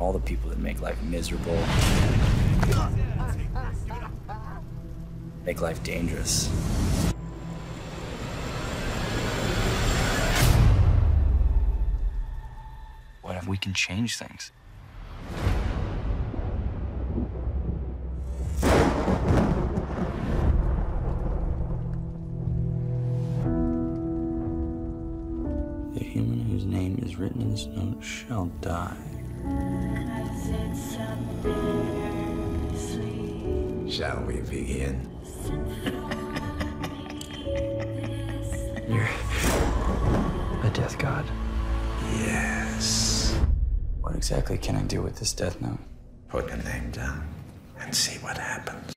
all the people that make life miserable, make life dangerous. What if we can change things? The human whose name is written in this note shall die. Shall we begin? You're a death god. Yes. What exactly can I do with this death note? Put your name down and see what happens.